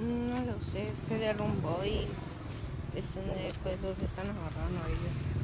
No lo sé, se derrumbó y este, pues los están agarrando a ellos.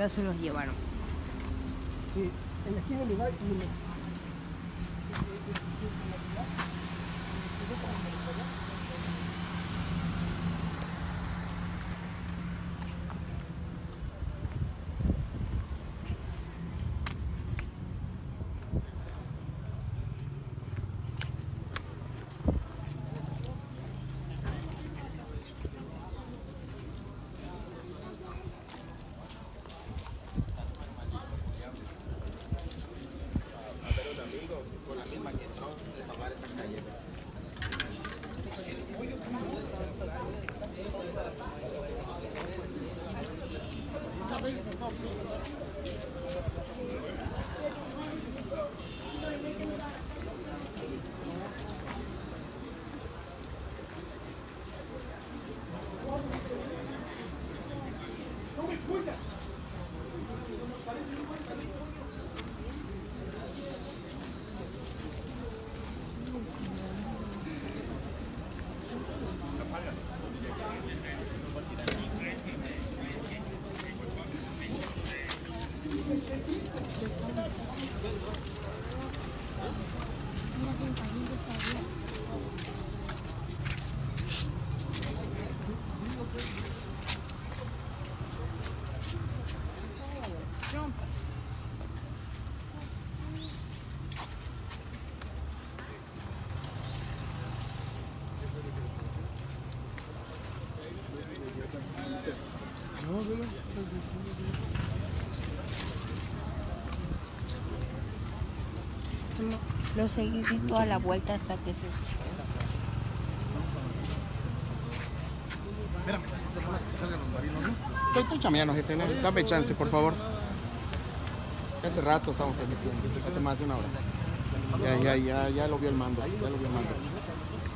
Ya se los llevaron. Sí, en la esquina del lugar y uno. Mira, si el pariente está bien. Lo seguí toda la vuelta hasta que se... Espérame, tantito, más que salgan los marinos, ¿no? Estoy, estoy chameando, jefe. ¿no? Dame chance, por favor. Hace rato estamos transmitiendo, hace más de una hora. Ya, ya, ya, ya lo vio el mando, ya lo vio el mando.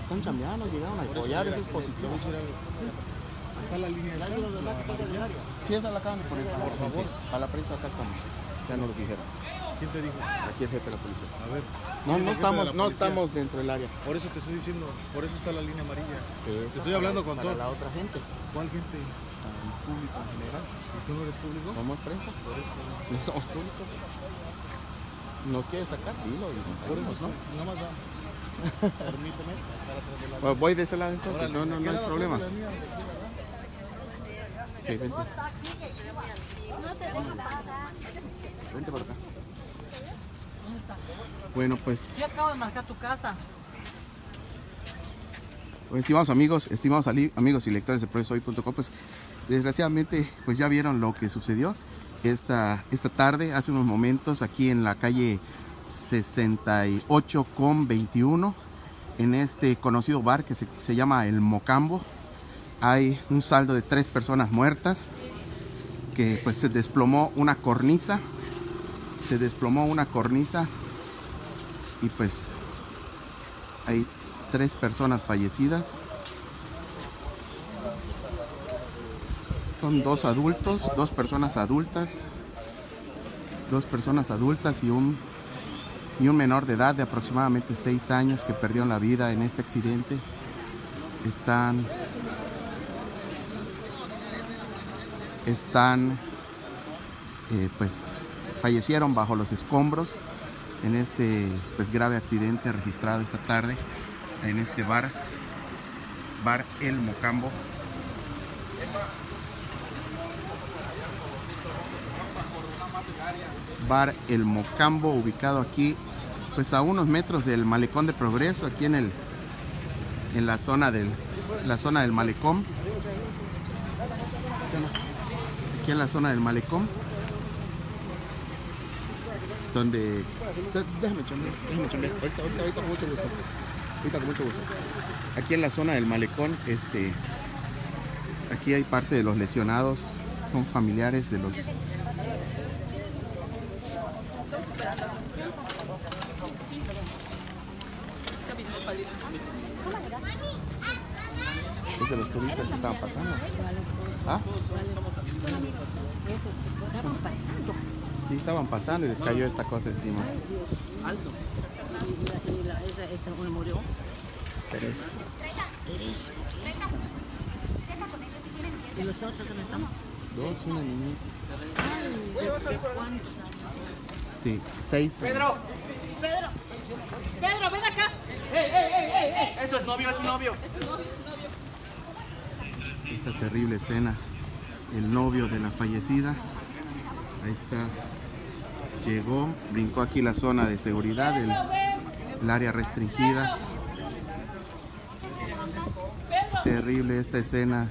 Están chambeando, llegaron a apoyar ese dispositivo. Está la línea de la ¿Quién se la acaban de poner? Por favor. A la prensa acá estamos. Ya nos lo dijeron. ¿Quién te dijo? Aquí el jefe de la policía. A ver. No, no ¿quién es el jefe de estamos, la no estamos dentro del área. Por eso te estoy diciendo, por eso está la línea amarilla. Te estoy hablando con para todo. la otra gente, ¿Cuál gente? el público en general. ¿Y tú no eres público? Somos prensa, Por eso. no somos públicos. Nos quiere sacar, dilo y nos ponemos, ¿no? Nada más da. Permíteme estar atrás de la Bueno, voy de ese lado entonces, Órale, no, no, no hay problema. Sí, vente. Vente por acá. Bueno, pues, Yo acabo de marcar tu casa. pues, estimados amigos, estimados amigos y lectores de procesohoy.com, pues desgraciadamente pues ya vieron lo que sucedió esta, esta tarde, hace unos momentos, aquí en la calle 68 con 21, en este conocido bar que se, se llama El Mocambo. Hay un saldo de tres personas muertas, que pues se desplomó una cornisa, se desplomó una cornisa y pues hay tres personas fallecidas. Son dos adultos, dos personas adultas, dos personas adultas y un, y un menor de edad de aproximadamente seis años que perdió la vida en este accidente. Están, están, eh, pues, fallecieron bajo los escombros en este pues grave accidente registrado esta tarde en este bar bar El Mocambo. Bar El Mocambo ubicado aquí pues a unos metros del malecón de Progreso aquí en el en la zona del la zona del malecón aquí en la zona del malecón donde dé- déjame chambear, déjame chambear. Ahorita, ahorita, ahorita con mucho gusto. Ahorita con mucho gusto. Aquí en la zona del malecón, este aquí hay parte de los lesionados, son familiares de los es de los turistas que estaban pasando. ¿Ah? Estaban pasando. Sí, estaban pasando y les cayó esta cosa encima. Alto. Y, la, y la, esa, esa una murió. Teresa. Teresa. Checa con ellos si tienen 10 ¿Y los otros dónde están? Dos, una niña. Sí, seis. Pedro, Pedro, Pedro, ven acá. eso es novio, es novio. Esta terrible escena. El novio de la fallecida. Ahí está. Llegó, brincó aquí la zona de seguridad, el, el área restringida. Terrible esta escena.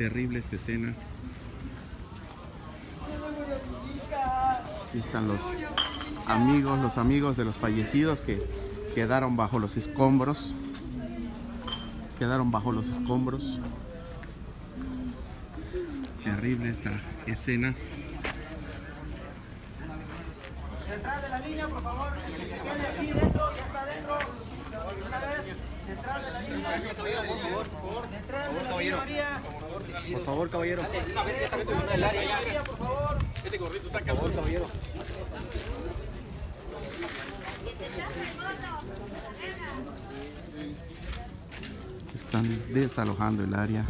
Terrible esta escena. Aquí están los amigos, los amigos de los fallecidos que quedaron bajo los escombros. Quedaron bajo los escombros. Terrible esta escena. Detrás de la línea, por favor, que se quede aquí dentro, ya está dentro. Una vez, detrás de la línea. Por favor, por favor. Detrás de la línea, María. Por favor, caballero. Por favor. Por favor, caballero. Están desalojando el área.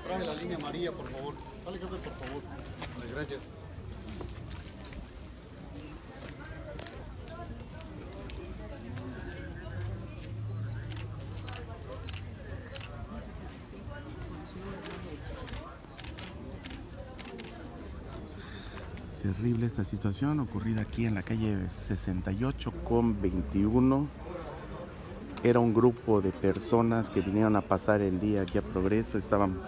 Atrás de la línea amarilla, por favor. Dale, por favor. Vale, Gracias. Terrible esta situación ocurrida aquí en la calle 68 con 21. Era un grupo de personas que vinieron a pasar el día aquí a Progreso, estaban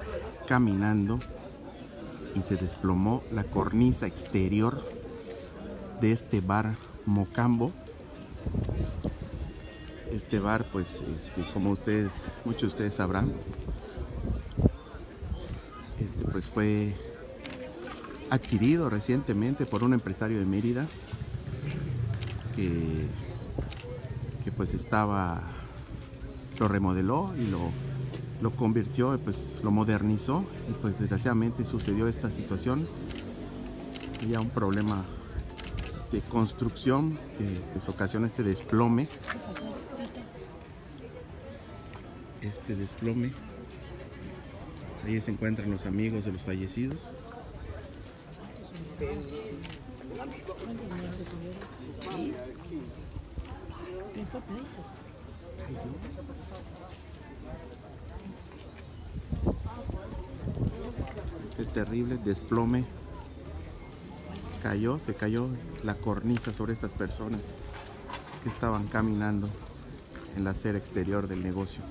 caminando y se desplomó la cornisa exterior de este bar Mocambo. Este bar, pues, este, como ustedes, muchos de ustedes sabrán, este, pues fue adquirido recientemente por un empresario de Mérida que, pues estaba, lo remodeló y lo, lo convirtió, pues lo modernizó y pues desgraciadamente sucedió esta situación. Había un problema de construcción que pues, ocasiona este desplome. Este desplome. Ahí se encuentran los amigos de los fallecidos. Este terrible desplome cayó, se cayó la cornisa sobre estas personas que estaban caminando en la acera exterior del negocio.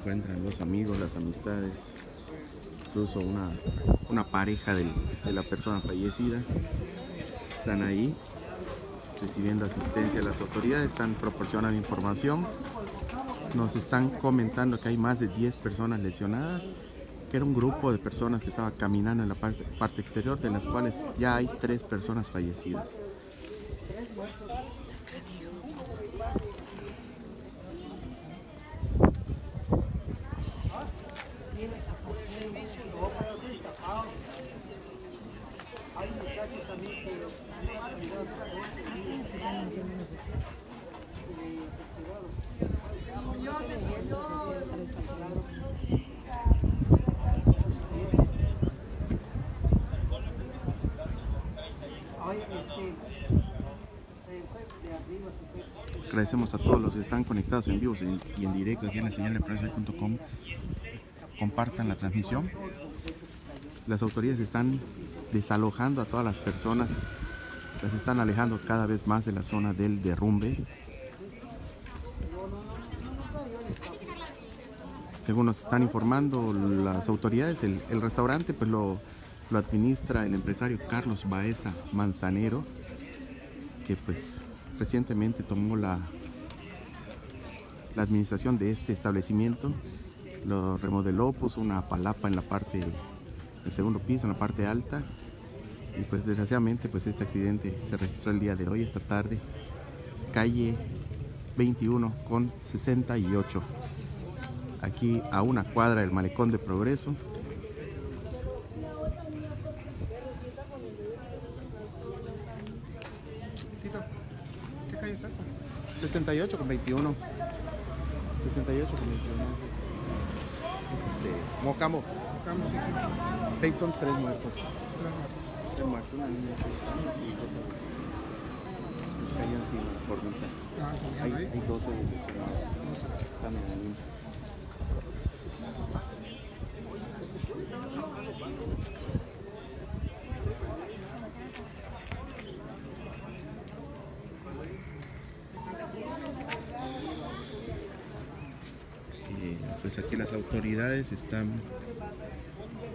Encuentran los amigos, las amistades, incluso una, una pareja de la persona fallecida. Están ahí recibiendo asistencia. Las autoridades están proporcionando información. Nos están comentando que hay más de 10 personas lesionadas, que era un grupo de personas que estaba caminando en la parte, parte exterior, de las cuales ya hay tres personas fallecidas. Agradecemos a todos los que están en vivo y en directo aquí en la señal progreso.com. Compartan la transmisión. Las autoridades están desalojando a todas las personas, las están alejando cada vez más de la zona del derrumbe. Según nos están informando las autoridades, el, el restaurante pues lo, lo administra el empresario Carlos Baeza Manzanero, que pues recientemente tomó la, la administración de este establecimiento, lo remodeló, puso una palapa en la parte el segundo piso, en la parte alta. Y pues desgraciadamente pues este accidente se registró el día de hoy, esta tarde, calle 21 con 68. Aquí a una cuadra del malecón de progreso. ¿Qué calle es esta? 68 con 21. 68 con 21. Es este, Mocambo. Cambio, sí, sí. Ahí son tres muertos. Tres muertos, una niña y dos adultos. Caían sin la cornisa. Ah, Hay, hay 12 lesionados. No sé. Están en el IMSS. Eh, pues aquí las autoridades están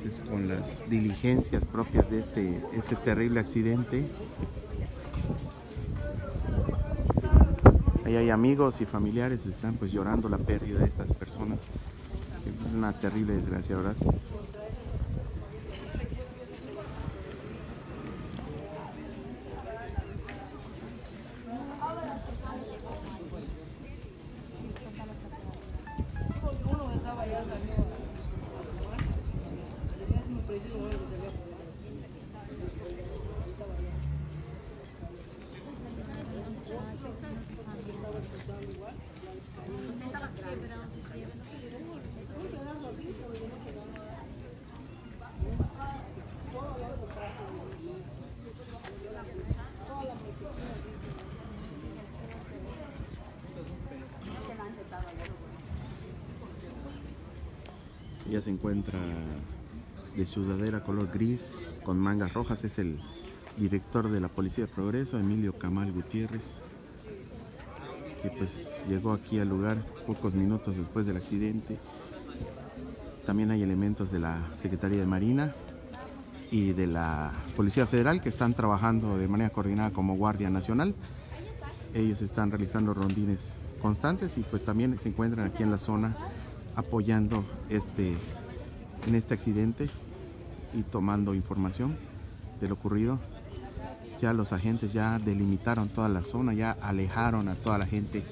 pues, con las diligencias propias de este, este terrible accidente. Ahí hay amigos y familiares están pues llorando la pérdida de estas personas. Es una terrible desgracia, ¿verdad? Ella se encuentra de sudadera color gris con mangas rojas. Es el director de la Policía de Progreso, Emilio Camal Gutiérrez, que pues llegó aquí al lugar pocos minutos después del accidente. También hay elementos de la Secretaría de Marina y de la Policía Federal que están trabajando de manera coordinada como Guardia Nacional. Ellos están realizando rondines constantes y pues también se encuentran aquí en la zona apoyando este, en este accidente y tomando información de lo ocurrido. Ya los agentes ya delimitaron toda la zona, ya alejaron a toda la gente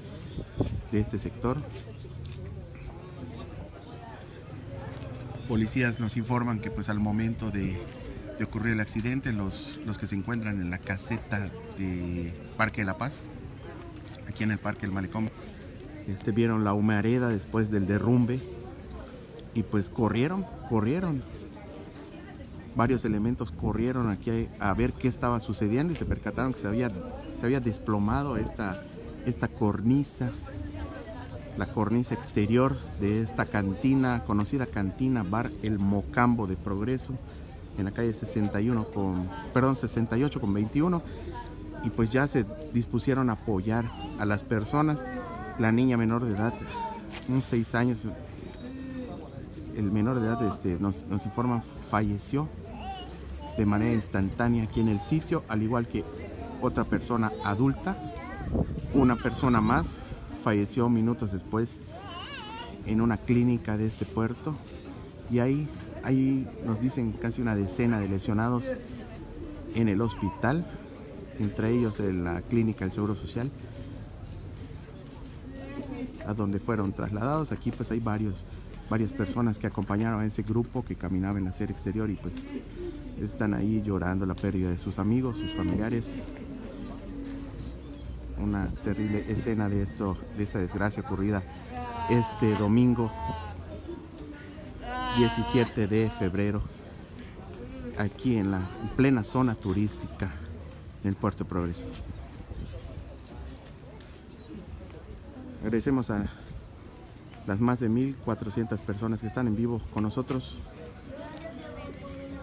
de este sector. Policías nos informan que pues al momento de, de ocurrir el accidente, los, los que se encuentran en la caseta de Parque de la Paz, aquí en el Parque del Malecón, este, vieron la humareda después del derrumbe y pues corrieron, corrieron. Varios elementos corrieron aquí a ver qué estaba sucediendo y se percataron que se había, se había desplomado esta, esta cornisa, la cornisa exterior de esta cantina, conocida cantina Bar El Mocambo de Progreso, en la calle 61 con, perdón, 68 con 21 y pues ya se dispusieron a apoyar a las personas. La niña menor de edad, unos 6 años, el menor de edad este, nos, nos informan falleció de manera instantánea aquí en el sitio, al igual que otra persona adulta. Una persona más falleció minutos después en una clínica de este puerto y ahí, ahí nos dicen casi una decena de lesionados en el hospital, entre ellos en la clínica del Seguro Social a donde fueron trasladados. Aquí pues hay varios, varias personas que acompañaron a ese grupo que caminaba en la acera exterior y pues están ahí llorando la pérdida de sus amigos, sus familiares. Una terrible escena de esto, de esta desgracia ocurrida este domingo 17 de febrero aquí en la en plena zona turística en el Puerto Progreso. Agradecemos a las más de 1.400 personas que están en vivo con nosotros.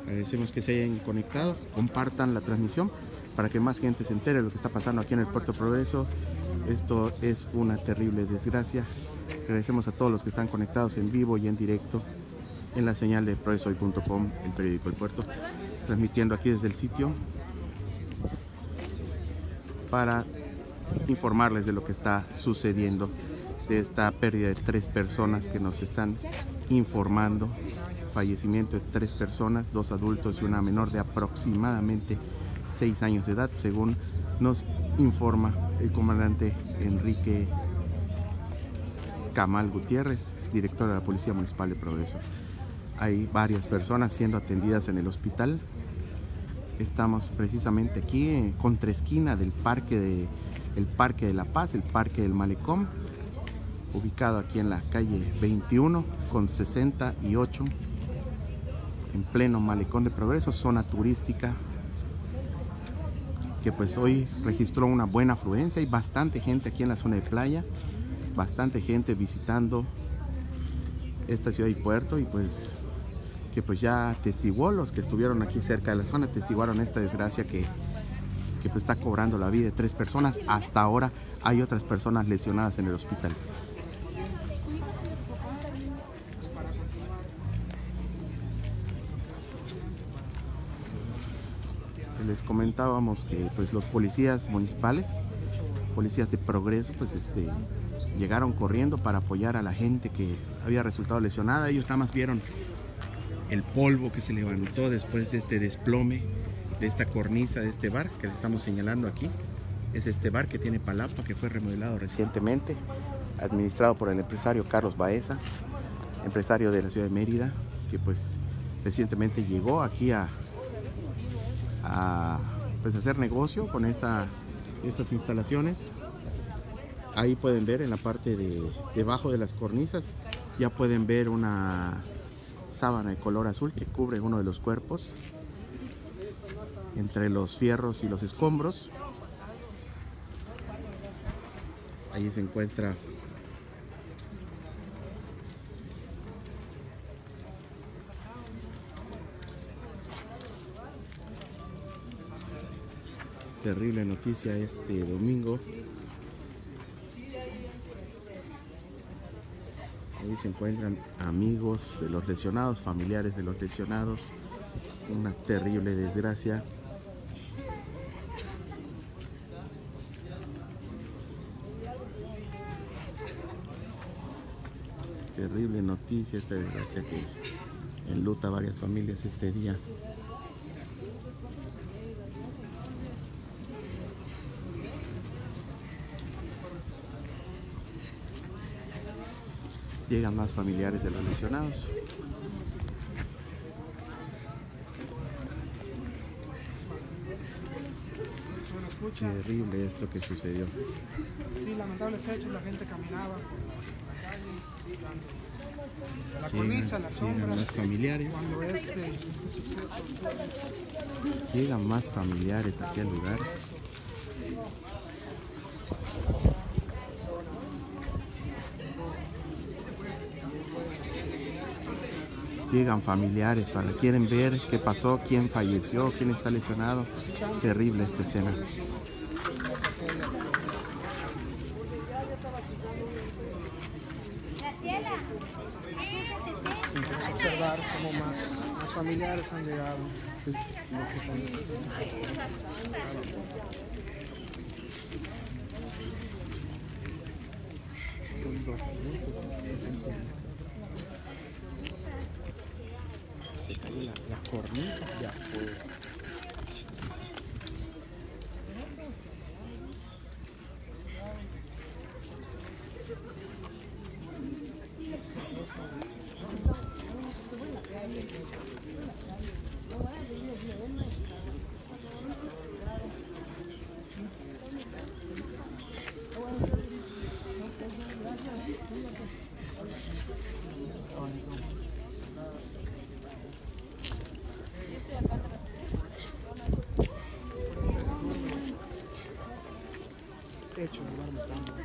Agradecemos que se hayan conectado, compartan la transmisión para que más gente se entere de lo que está pasando aquí en el Puerto Progreso. Esto es una terrible desgracia. Agradecemos a todos los que están conectados en vivo y en directo en la señal de progresohoy.com, el periódico El Puerto, transmitiendo aquí desde el sitio para informarles de lo que está sucediendo, de esta pérdida de tres personas que nos están informando fallecimiento de tres personas, dos adultos y una menor de aproximadamente seis años de edad, según nos informa el comandante Enrique Camal Gutiérrez, director de la Policía Municipal de Progreso. Hay varias personas siendo atendidas en el hospital. Estamos precisamente aquí en contraesquina del parque de, el Parque de la Paz, el Parque del Malecón, ubicado aquí en la calle 21 con 68, en pleno Malecón de Progreso, zona turística que pues hoy registró una buena afluencia. Hay bastante gente aquí en la zona de playa, bastante gente visitando esta ciudad y puerto y pues que pues ya testiguó los que estuvieron aquí cerca de la zona, testiguaron esta desgracia que, que pues está cobrando la vida de tres personas. Hasta ahora hay otras personas lesionadas en el hospital. Les comentábamos que pues los policías municipales, policías de progreso, pues este llegaron corriendo para apoyar a la gente que había resultado lesionada. Ellos nada más vieron el polvo que se levantó después de este desplome de esta cornisa de este bar que le estamos señalando aquí. Es este bar que tiene palapa que fue remodelado recientemente, administrado por el empresario Carlos Baeza, empresario de la ciudad de Mérida, que pues recientemente llegó aquí a, a pues, hacer negocio con esta, estas instalaciones. Ahí pueden ver en la parte de debajo de las cornisas, ya pueden ver una sábana de color azul que cubre uno de los cuerpos entre los fierros y los escombros. Ahí se encuentra terrible noticia este domingo. Ahí se encuentran amigos de los lesionados, familiares de los lesionados. Una terrible desgracia. Terrible noticia esta desgracia que enluta varias familias este día. Llegan más familiares de los lesionados. Terrible esto que sucedió. Sí, lamentables hechos, la gente caminaba por la calle, la Llegan, cornisa, la llegan sombra. más familiares. Cuando este, este suceso Llegan más familiares aquí al lugar. Llegan familiares para quieren ver qué pasó, quién falleció, quién está lesionado. Terrible esta escena. observar cómo más, familiares han llegado cayó la, la cornisa de afuera. Hecho, lamentable.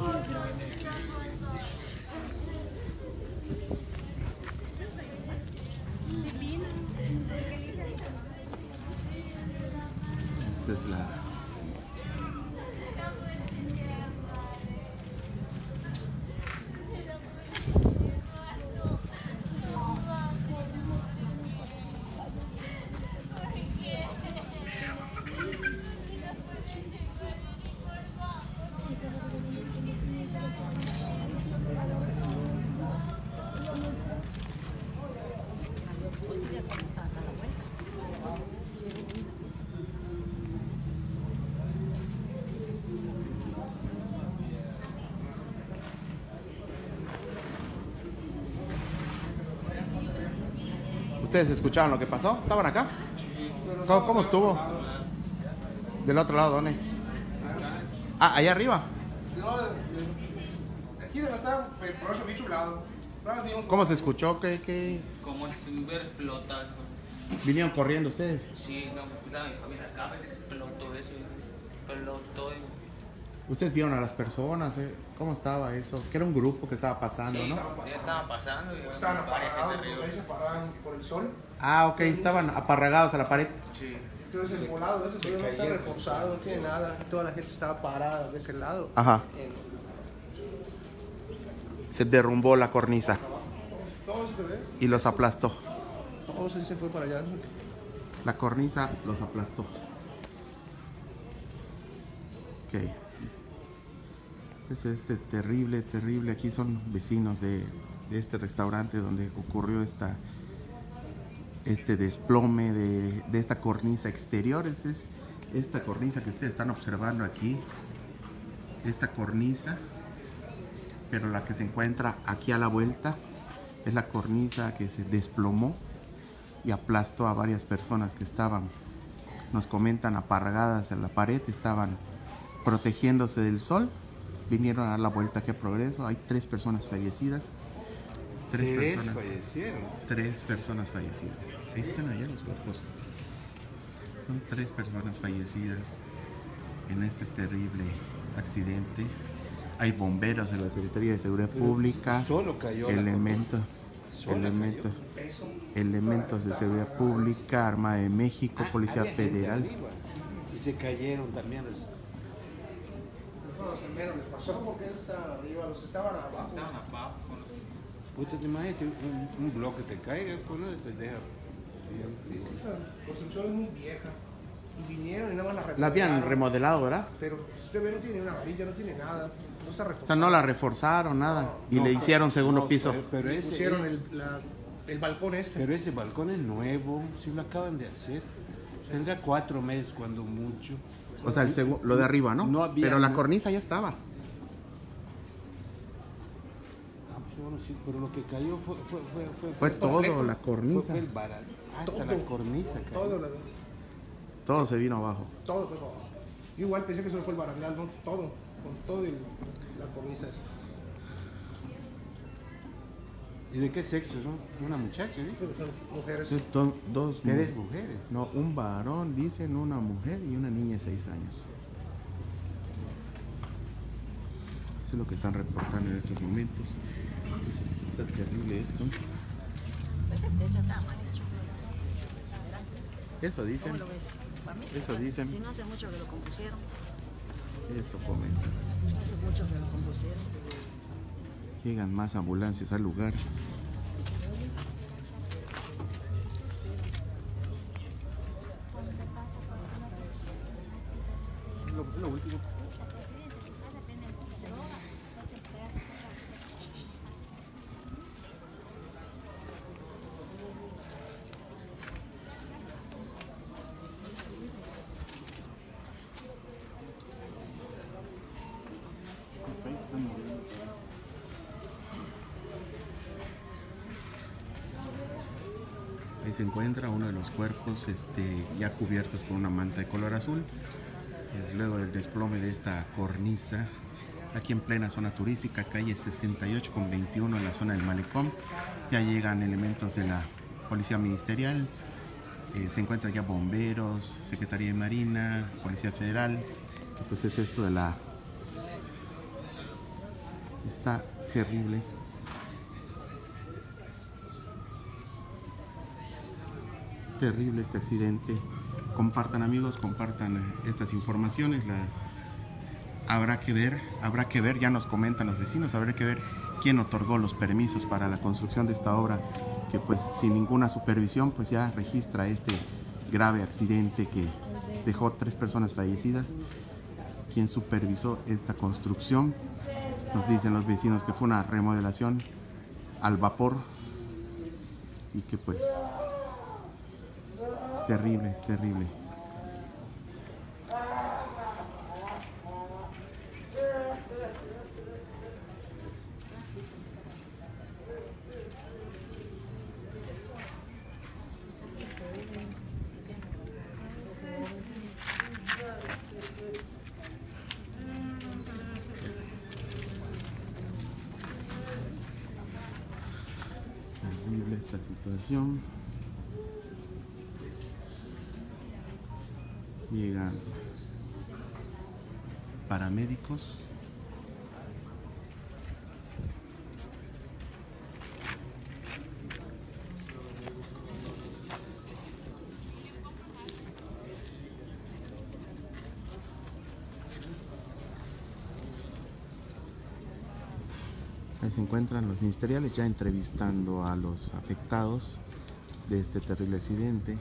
¿Ustedes escucharon lo que pasó? ¿Estaban acá? ¿Cómo, cómo estuvo? ¿Del otro lado dónde? Ah, allá arriba. Aquí debe estar, por eso bicho lado. ¿Cómo se escuchó? ¿Qué, qué? Como si hubiera explotado. ¿Vinieron corriendo ustedes? Sí, no, pues mi familia acá, explotó eso. Explotó. ¿Ustedes vieron a las personas? eh? ¿Cómo estaba eso? Que era un grupo que estaba pasando, Sí, ¿no? ya estaba pasando. Y Estaban se paraban por el sol. Ah, ok, estaban aparragados a la pared. Sí. Entonces el volado ese todavía no está reforzado, no tiene nada. Toda la gente estaba parada de ese lado. Ajá. En- Se derrumbó la cornisa todo se ve, y los aplastó. todo se se fue para allá. La cornisa los aplastó. Ok. Es este terrible, terrible. Aquí son vecinos de, este restaurante donde ocurrió esta, este desplome de, de esta cornisa exterior. Es, es esta cornisa que ustedes están observando aquí. Esta cornisa. Pero la que se encuentra aquí a la vuelta es la cornisa que se desplomó y aplastó a varias personas que estaban, nos comentan, aparragadas en la pared, estaban protegiéndose del sol. Vinieron a dar la vuelta aquí a Progreso. Hay tres personas fallecidas. Tres, personas. fallecieron. Tres personas fallecidas. Ahí están allá los cuerpos. Son tres personas fallecidas en este terrible accidente. Hay bomberos en la Secretaría de Seguridad Pública. Solo cayó la Elementos. Elementos. Elementos de seguridad pública, Armada de México, Policía Había gente Federal. Y se cayeron también los. Fueron los primeros, les pasó porque estaban arriba, los estaban abajo. Estaban abajo. Puta, te imaginas un, un bloque te caiga, pues no te deja. Es que esa construcción es muy vieja. Y vinieron y nada más la La habían remodelaron. remodelado, ¿verdad? Pero si usted ve, no tiene una varilla, no tiene nada. No está O reforzado. sea, no la reforzaron, nada. Y le hicieron segundo No, piso. Pero, pero ese, Pusieron el, la- el balcón este. pero ese balcón es nuevo, si lo acaban de hacer. Tendrá cuatro meses cuando mucho. O sea, el lo de arriba, ¿no? No había- Pero la cornisa ya estaba. Ah, pues, bueno, sí, pero lo que cayó fue. Fue, fue, fue, Fue todo, completo. la cornisa. fue el baral. Hasta Todo. la cornisa cayó. Todo, la- Todo se vino abajo. todo fue todo. Yo igual pensé que eso fue el barandal, no, todo. Con todo el, la cornisa esa. ¿Y de qué sexo, no? Una muchacha, dice. Son mujeres. Sí, do- dos mujeres. No, un varón, dicen una mujer y una niña de seis años. Eso es lo que están reportando en estos momentos. Está terrible esto. Ese techo está mal hecho. Eso dicen. ¿Cómo lo ves? Para mí, Eso dicen. Si no hace mucho que lo compusieron. Eso comentan. No hace mucho que lo compusieron. Llegan más ambulancias al lugar. Lo, lo último. Se encuentra uno de los cuerpos este, ya cubiertos con una manta de color azul. Luego del desplome de esta cornisa, aquí en plena zona turística, calle 68 con 21 en la zona del Malecón, ya llegan elementos de la Policía Ministerial, eh, se encuentran ya bomberos, Secretaría de Marina, Policía Federal. Pues es esto de la... Está terrible. Terrible este accidente. Compartan amigos, compartan eh, estas informaciones. Habrá que ver, habrá que ver, ya nos comentan los vecinos, habrá que ver quién otorgó los permisos para la construcción de esta obra, que pues sin ninguna supervisión pues ya registra este grave accidente que dejó tres personas fallecidas. Quien supervisó esta construcción, nos dicen los vecinos que fue una remodelación al vapor y que pues terrible, terrible. terrible esta situación Llegan paramédicos. Ahí se encuentran los ministeriales ya entrevistando a los afectados de este terrible accidente.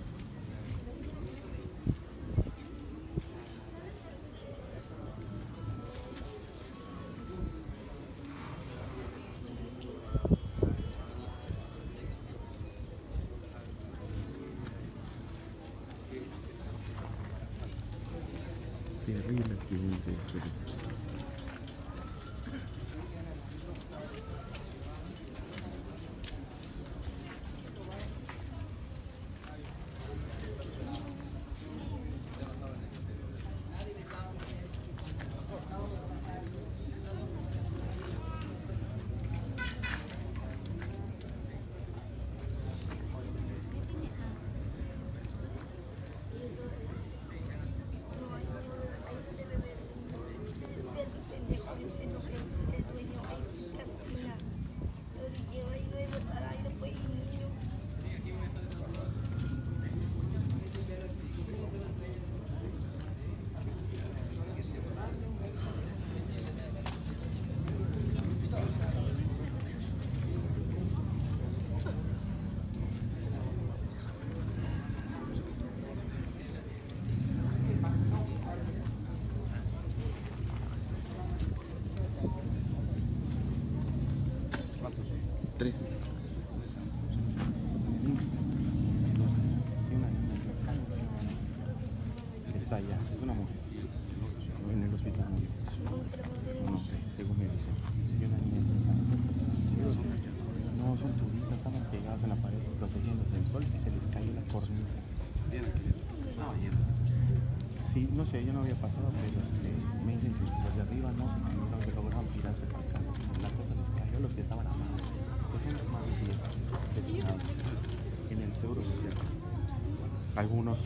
Algunos.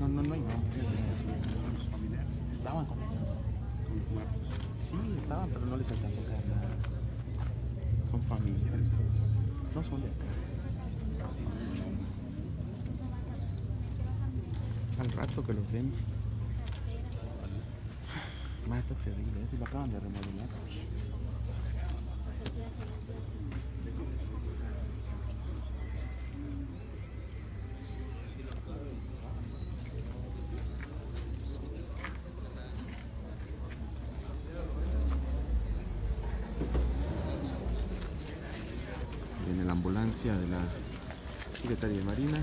No, no, no hay. Estaban con ellos. Sí, estaban, pero no les alcanzó a caer nada. Son familiares. No son de acá. Al rato que los den. Más está terrible, eso lo acaban de remodelar. De la Secretaría de Marina.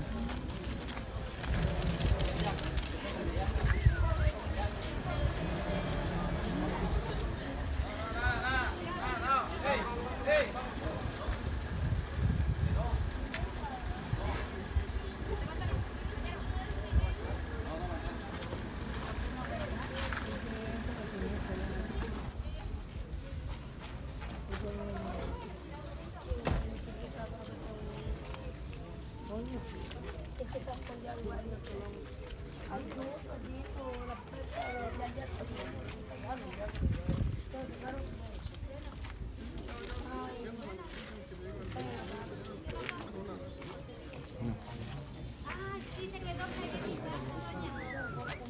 Ah, sí, se quedó calientita, doña.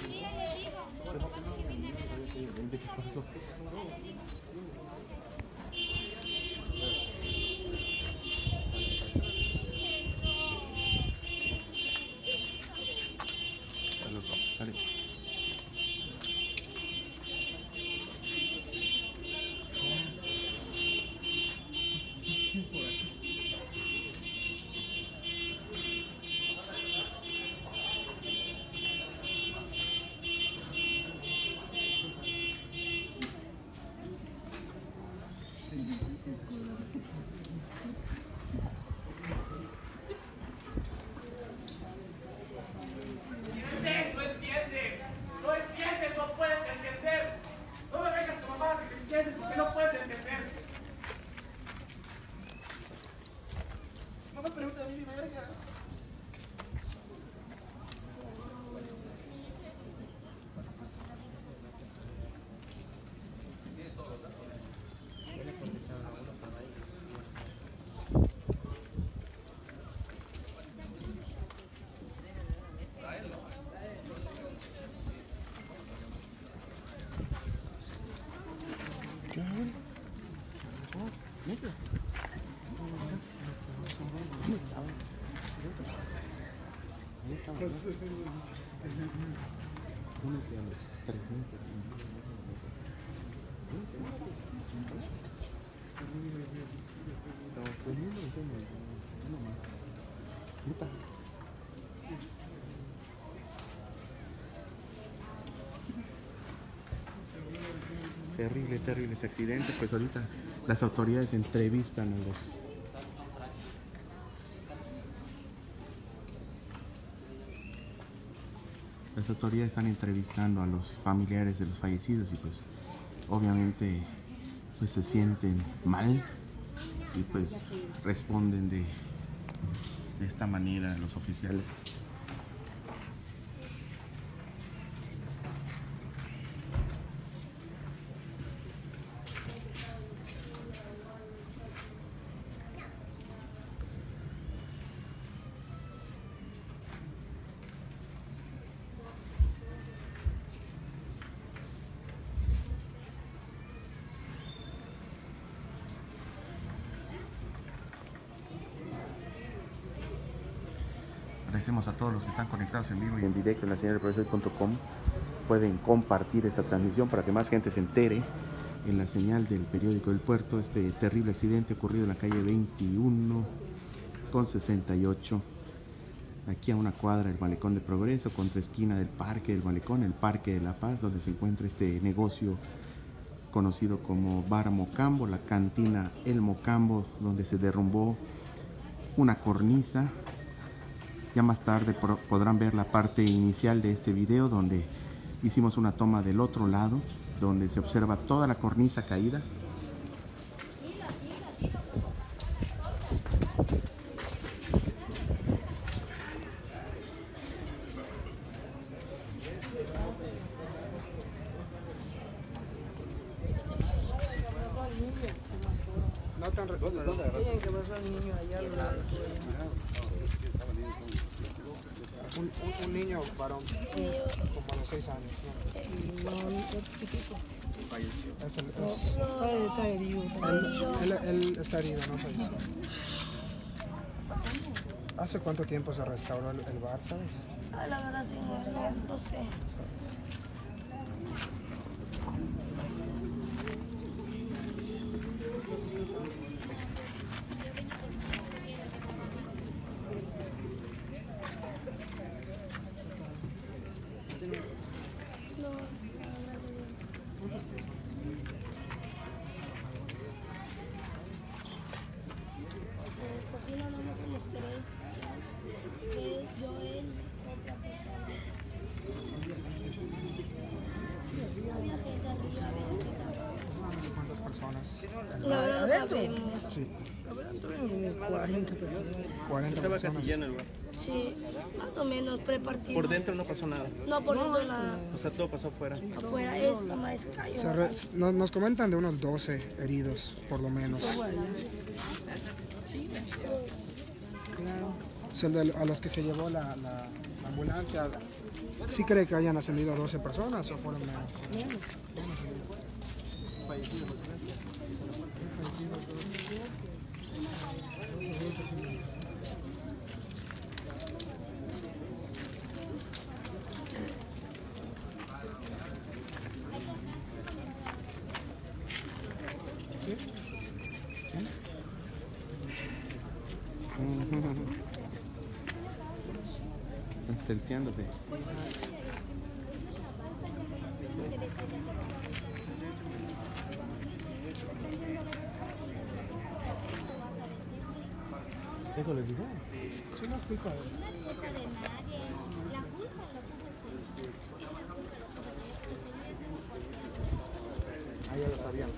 Sí, ya le digo. Lo que pasa es que vine a ver a mi ¿De qué pasó? Ya le digo. Salud, salud. Terrible, terrible ese accidente. Pues ahorita las autoridades entrevistan a los Las autoridades están entrevistando a los familiares de los fallecidos y pues obviamente pues se sienten mal y pues responden de, de esta manera los oficiales. Agradecemos a todos los que están conectados en vivo y en directo en la señal de Pueden compartir esta transmisión para que más gente se entere en la señal del periódico del puerto este terrible accidente ocurrido en la calle 21 con 68 aquí a una cuadra del malecón de progreso contra esquina del parque del malecón el parque de la paz donde se encuentra este negocio conocido como bar mocambo la cantina el mocambo donde se derrumbó una cornisa ya más tarde podrán ver la parte inicial de este video donde hicimos una toma del otro lado, donde se observa toda la cornisa caída. No tan re- ¿Dónde, dónde Tienen que pasar el niño allá. Un, un, un niño varón, como a los 6 años. ¿no? No, no, chiquito. Es el- No, es- está, está herido. él, él- él está herido, no falleció. ¿Hace cuánto tiempo se restauró el, el bar, sabes? Ah, la verdad, sí, no, no, no sé. Sabemos. Sí, tuvieron como 40 personas. 40 Estaba personas. casi lleno el bar. Sí, más o menos prepartido. Por dentro no pasó nada. No, por dentro nada. O sea, todo pasó afuera. Afuera es más cayó. Se re- no- nos comentan de unos 12 heridos, por lo menos. O sea, de- a los que se llevó la, la- la ambulancia, ¿sí cree que hayan ascendido a 12 personas o fueron menos? Están selfieándose. ¿Eso les dijo? Sí, no es culpa de nadie. La culpa. Ah, ya lo sabían.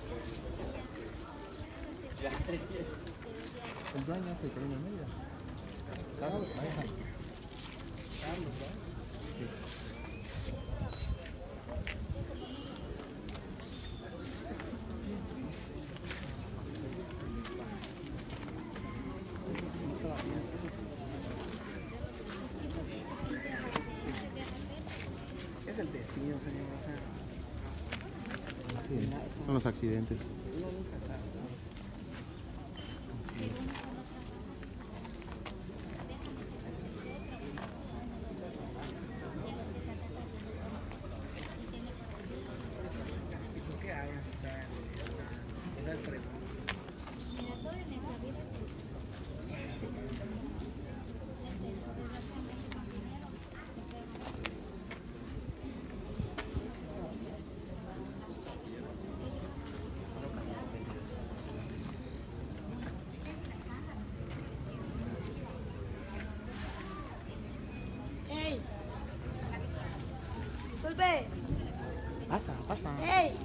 Carlos, ajá. Carlos, ¿verdad? Es el destino, señor. O sea, Así es, Son los accidentes. uno nunca sabe. disculpe. Pasa, pasa. Hey,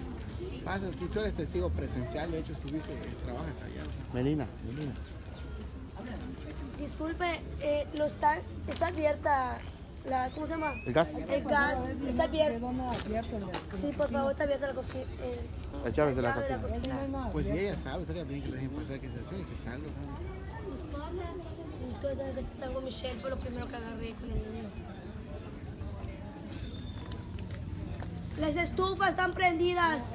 Pasa, si tú eres testigo presencial, de hecho estuviste, trabajas allá. Melina, Melina. disculpe, eh, lo está, está abierta la, ¿cómo se llama? ¿El gas? El gas, está abierto. Sí, por favor, está abierta la cocina. el- Las llaves de la llave cocina. Pues si ella sabe, estaría bien que la dejen pasar que se y que salga. Mis cosas que tengo Michelle fue lo primero que agarré con el niño. Las estufas están prendidas.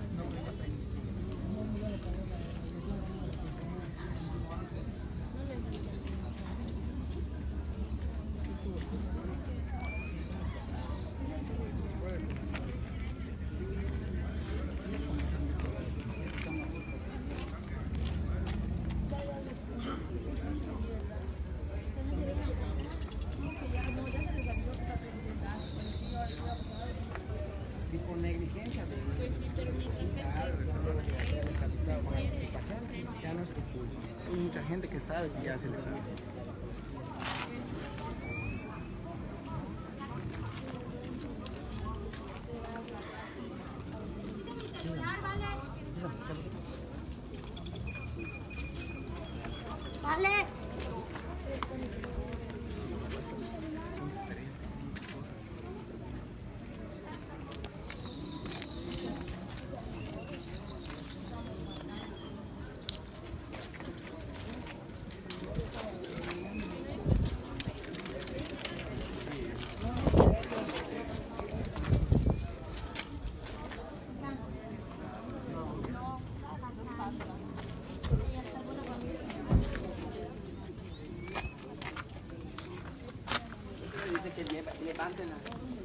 que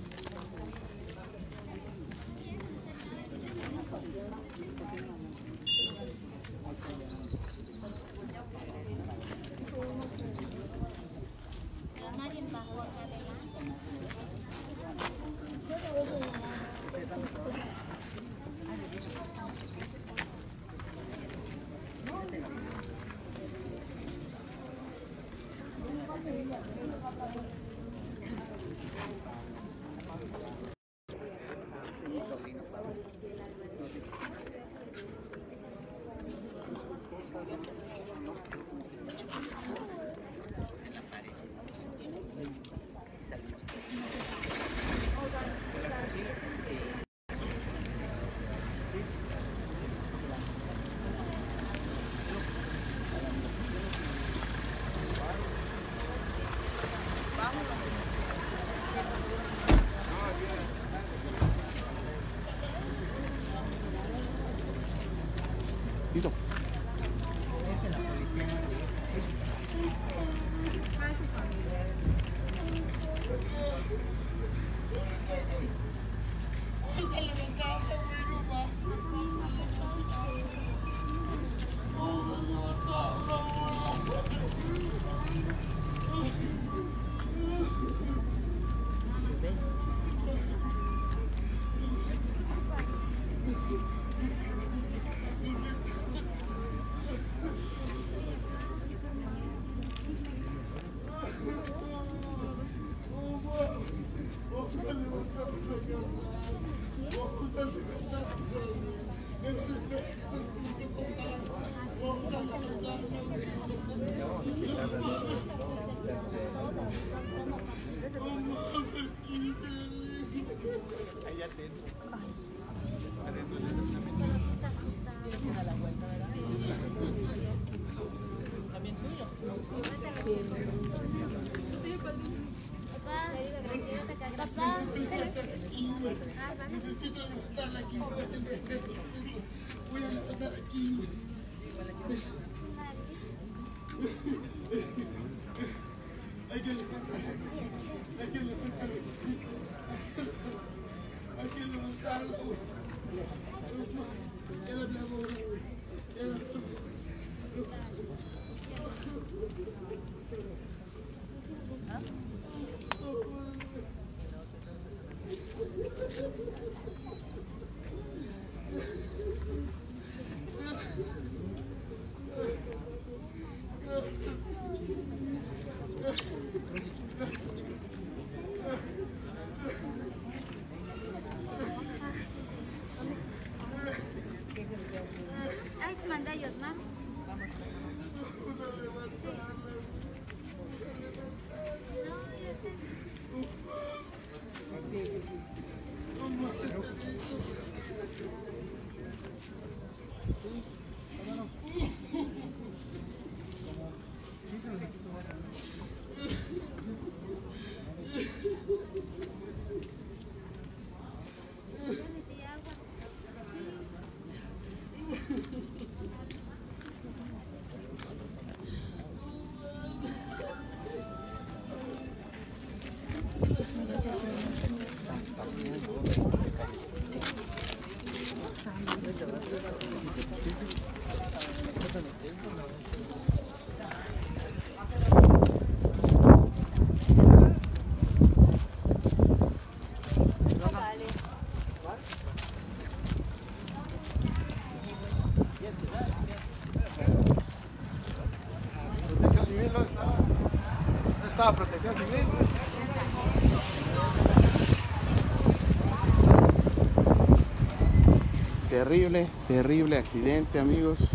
Terrible, terrible accidente, amigos.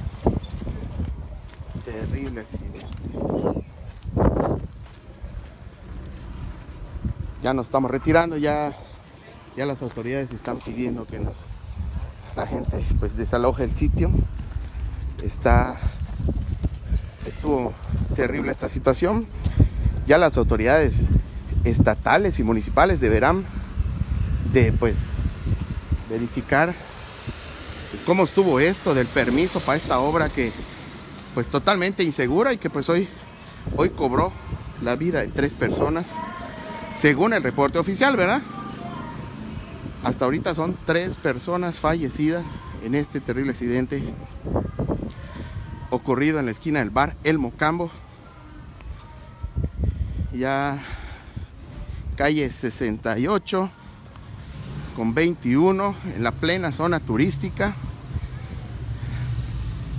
Terrible accidente. Ya nos estamos retirando, ya, ya las autoridades están pidiendo que nos la gente pues desaloje el sitio. Está estuvo terrible esta situación. Ya las autoridades estatales y municipales deberán de pues verificar cómo estuvo esto del permiso para esta obra que pues totalmente insegura y que pues hoy hoy cobró la vida de tres personas según el reporte oficial, ¿verdad? Hasta ahorita son tres personas fallecidas en este terrible accidente ocurrido en la esquina del bar El Mocambo. Ya calle 68 con 21 en la plena zona turística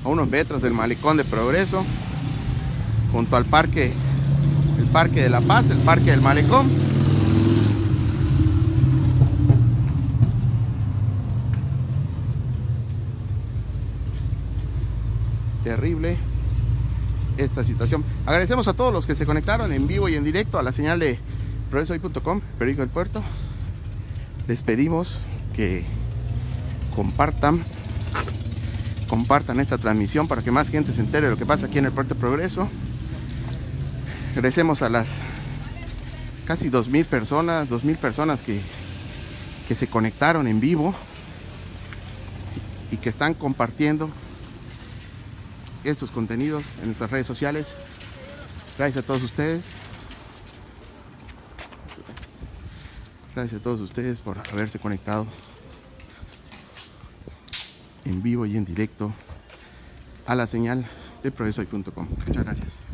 a unos metros del malecón de Progreso junto al parque el parque de La Paz, el parque del malecón terrible esta situación. Agradecemos a todos los que se conectaron en vivo y en directo a la señal de progresohoy.com, periódico del puerto. Les pedimos que compartan compartan esta transmisión para que más gente se entere de lo que pasa aquí en el puerto Progreso. Agradecemos a las casi 2.000 personas, 2.000 personas que, que se conectaron en vivo y que están compartiendo estos contenidos en nuestras redes sociales. Gracias a todos ustedes. Gracias a todos ustedes por haberse conectado en vivo y en directo a la señal de progresoy.com. Muchas gracias.